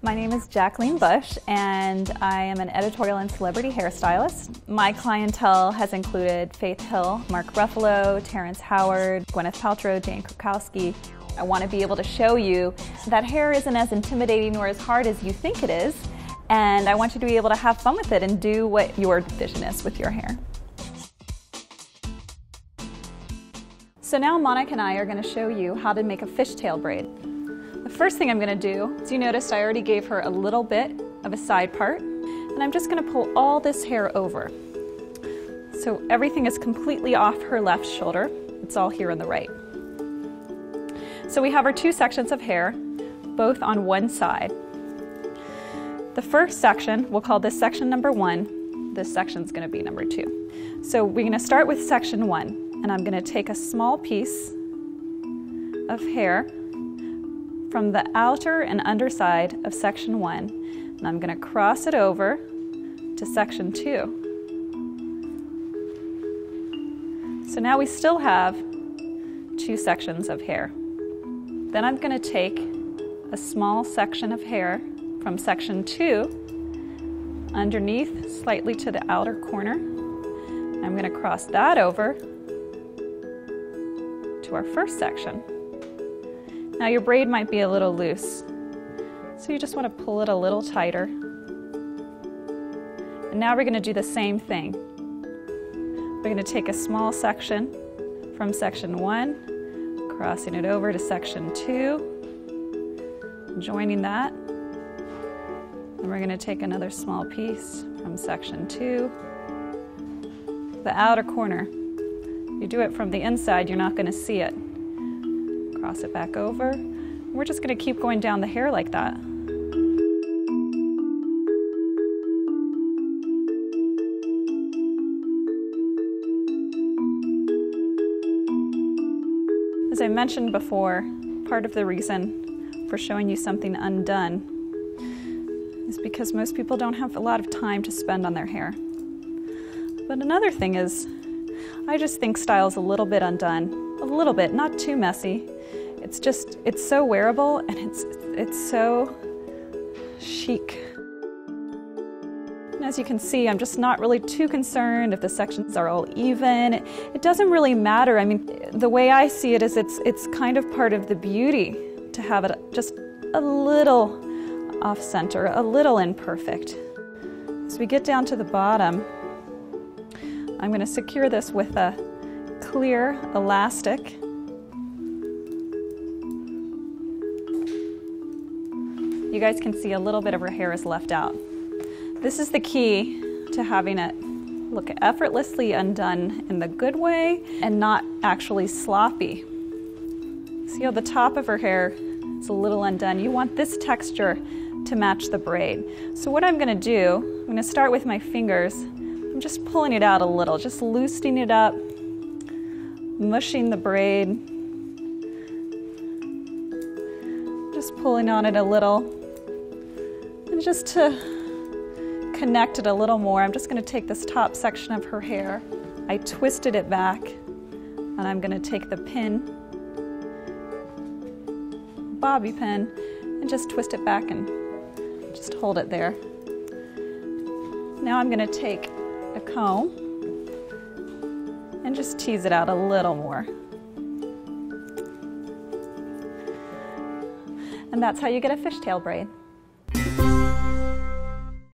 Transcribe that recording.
My name is Jacqueline Bush, and I am an editorial and celebrity hairstylist. My clientele has included Faith Hill, Mark Ruffalo, Terrence Howard, Gwyneth Paltrow, Jane Krakowski. I want to be able to show you that hair isn't as intimidating or as hard as you think it is, and I want you to be able to have fun with it and do what your vision is with your hair. So now Monica and I are going to show you how to make a fishtail braid. First thing I'm going to do is you noticed I already gave her a little bit of a side part and I'm just going to pull all this hair over. So everything is completely off her left shoulder. It's all here on the right. So we have our two sections of hair, both on one side. The first section, we'll call this section number one. This section's going to be number two. So we're going to start with section one and I'm going to take a small piece of hair from the outer and underside of section one, and I'm going to cross it over to section two. So now we still have two sections of hair. Then I'm going to take a small section of hair from section two underneath, slightly to the outer corner. I'm going to cross that over to our first section. Now your braid might be a little loose, so you just want to pull it a little tighter. And now we're going to do the same thing. We're going to take a small section from section one, crossing it over to section two, joining that. And we're going to take another small piece from section two, the outer corner. You do it from the inside, you're not going to see it. Cross it back over. We're just going to keep going down the hair like that. As I mentioned before, part of the reason for showing you something undone is because most people don't have a lot of time to spend on their hair. But another thing is, I just think style's a little bit undone. Little bit, not too messy. It's just, it's so wearable and it's, it's so chic. And as you can see, I'm just not really too concerned if the sections are all even. It, it doesn't really matter. I mean, the way I see it is it's, it's kind of part of the beauty to have it just a little off center, a little imperfect. As we get down to the bottom, I'm going to secure this with a clear elastic. You guys can see a little bit of her hair is left out. This is the key to having it look effortlessly undone in the good way and not actually sloppy. See how the top of her hair is a little undone? You want this texture to match the braid. So what I'm gonna do, I'm gonna start with my fingers I'm just pulling it out a little, just loosening it up, mushing the braid, just pulling on it a little. And just to connect it a little more, I'm just going to take this top section of her hair. I twisted it back, and I'm going to take the pin, bobby pin, and just twist it back and just hold it there. Now I'm going to take a comb and just tease it out a little more. And that's how you get a fishtail braid.